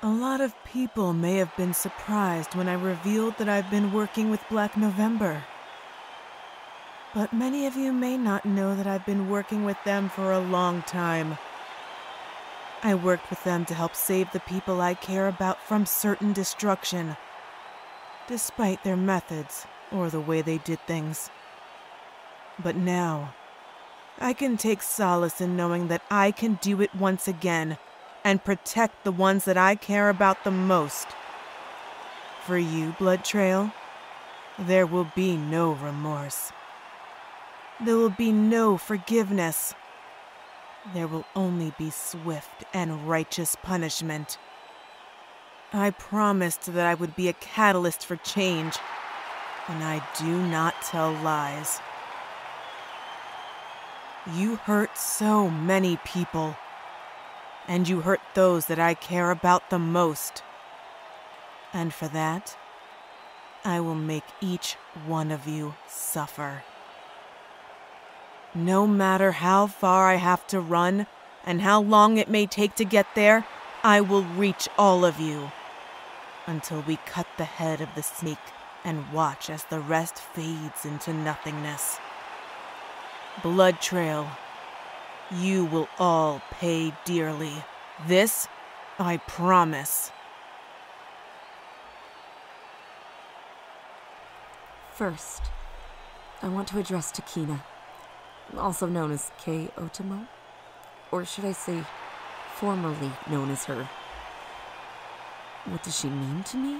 A lot of people may have been surprised when I revealed that I've been working with Black November. But many of you may not know that I've been working with them for a long time. I worked with them to help save the people I care about from certain destruction, despite their methods or the way they did things. But now, I can take solace in knowing that I can do it once again and protect the ones that I care about the most. For you, Blood Trail, there will be no remorse. There will be no forgiveness. There will only be swift and righteous punishment. I promised that I would be a catalyst for change, and I do not tell lies. You hurt so many people and you hurt those that I care about the most. And for that, I will make each one of you suffer. No matter how far I have to run and how long it may take to get there, I will reach all of you until we cut the head of the snake and watch as the rest fades into nothingness. Blood Trail you will all pay dearly. This, I promise. First, I want to address Takina, also known as Kei Otomo, or should I say, formerly known as her. What does she mean to me?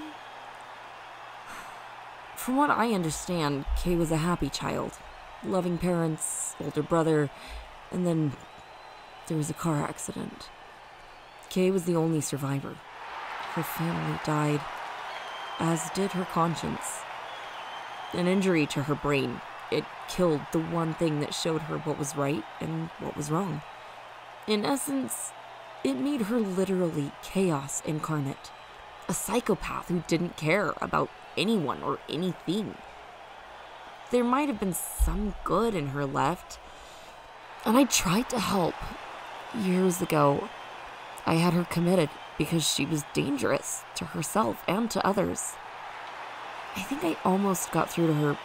From what I understand, Kei was a happy child, loving parents, older brother, and then there was a car accident. Kei was the only survivor. Her family died, as did her conscience. An injury to her brain. It killed the one thing that showed her what was right and what was wrong. In essence, it made her literally chaos incarnate. A psychopath who didn't care about anyone or anything. There might have been some good in her left, and I tried to help. Years ago, I had her committed because she was dangerous to herself and to others. I think I almost got through to her,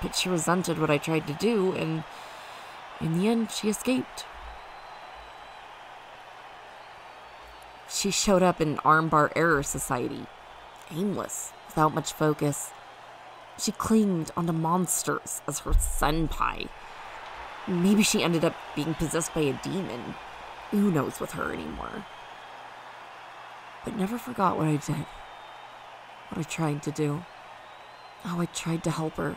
but she resented what I tried to do, and in the end, she escaped. She showed up in Armbar Error Society, aimless, without much focus. She clinged onto monsters as her senpai Maybe she ended up being possessed by a demon. Who knows with her anymore? But never forgot what I did. What I tried to do. How I tried to help her.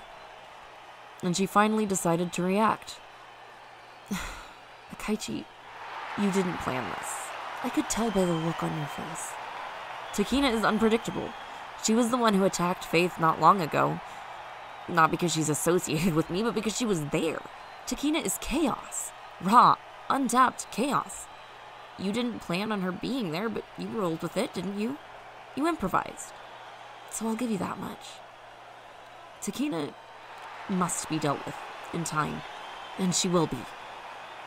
And she finally decided to react. Akaichi, you didn't plan this. I could tell by the look on your face. Takina is unpredictable. She was the one who attacked Faith not long ago. Not because she's associated with me, but because she was there. Takina is chaos. Raw, untapped chaos. You didn't plan on her being there, but you rolled with it, didn't you? You improvised. So I'll give you that much. Takina must be dealt with in time, and she will be.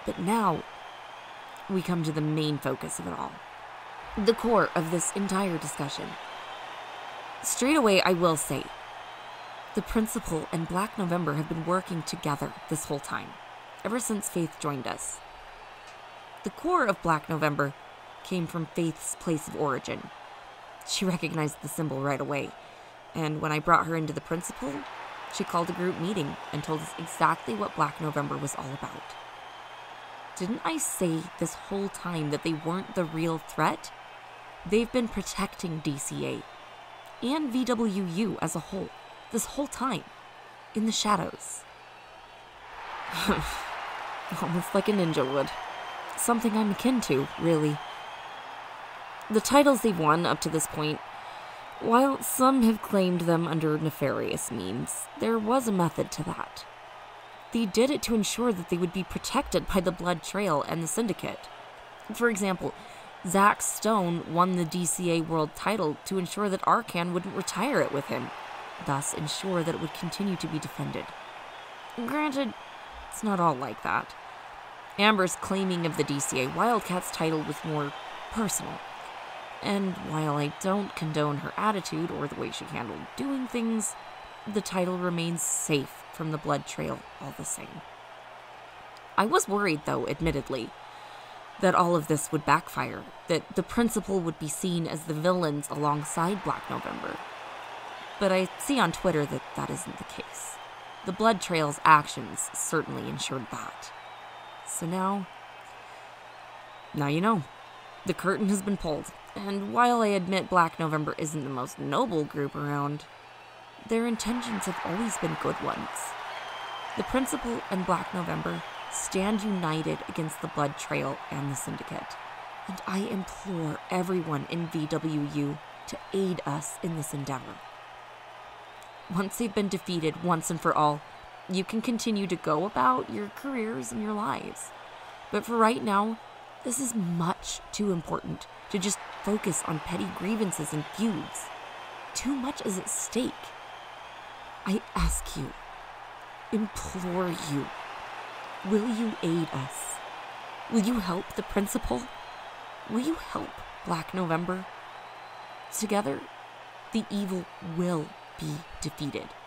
But now, we come to the main focus of it all the core of this entire discussion. Straight away, I will say the principle and Black November have been working together this whole time, ever since Faith joined us. The core of Black November came from Faith's place of origin. She recognized the symbol right away, and when I brought her into the principle, she called a group meeting and told us exactly what Black November was all about. Didn't I say this whole time that they weren't the real threat? They've been protecting DCA and VWU as a whole this whole time, in the shadows. Almost like a ninja would. Something I'm akin to, really. The titles they've won up to this point, while some have claimed them under nefarious means, there was a method to that. They did it to ensure that they would be protected by the Blood Trail and the Syndicate. For example, Zack Stone won the DCA World title to ensure that Arcan wouldn't retire it with him thus ensure that it would continue to be defended. Granted, it's not all like that. Amber's claiming of the DCA Wildcats title was more personal. And while I don't condone her attitude or the way she handled doing things, the title remains safe from the blood trail all the same. I was worried, though, admittedly, that all of this would backfire, that the principle would be seen as the villains alongside Black November. But I see on Twitter that that isn't the case. The Blood Trail's actions certainly ensured that. So now. Now you know. The curtain has been pulled, and while I admit Black November isn't the most noble group around, their intentions have always been good ones. The Principle and Black November stand united against the Blood Trail and the Syndicate, and I implore everyone in VWU to aid us in this endeavor. Once they've been defeated once and for all, you can continue to go about your careers and your lives. But for right now, this is much too important to just focus on petty grievances and feuds. Too much is at stake. I ask you, implore you, will you aid us? Will you help the principle? Will you help Black November? Together, the evil will be defeated.